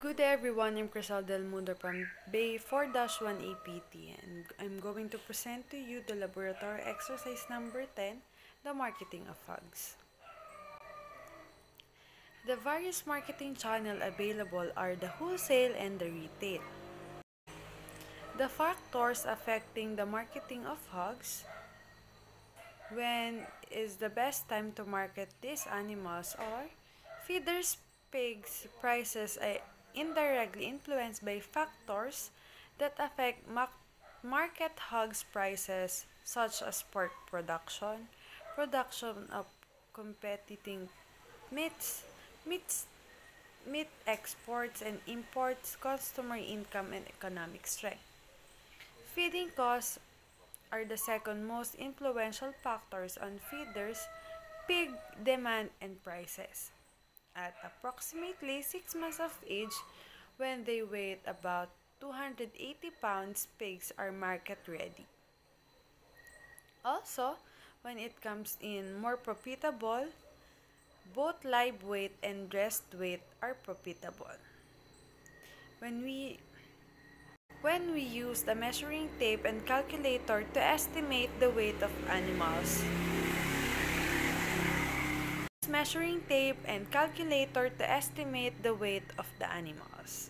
Good day everyone, I'm Crizelle Del Mundo from BAE 4-1 APT and I'm going to present to you the laboratory exercise number 10, the marketing of hogs. The various marketing channels available are the wholesale and the retail. The factors affecting the marketing of hogs when is the best time to market these animals are feeders pigs prices are indirectly influenced by factors that affect market hogs prices such as pork production production of competing meats meats meat exports and imports customer income and economic strength feeding costs are the second most influential factors on feeders, pig demand and prices. At approximately 6 months of age, when they weigh about 280 pounds, pigs are market ready. Also, when it comes in more profitable, both live weight and dressed weight are profitable. When we when we use the measuring tape and calculator to estimate the weight of animals. Measuring tape and calculator to estimate the weight of the animals.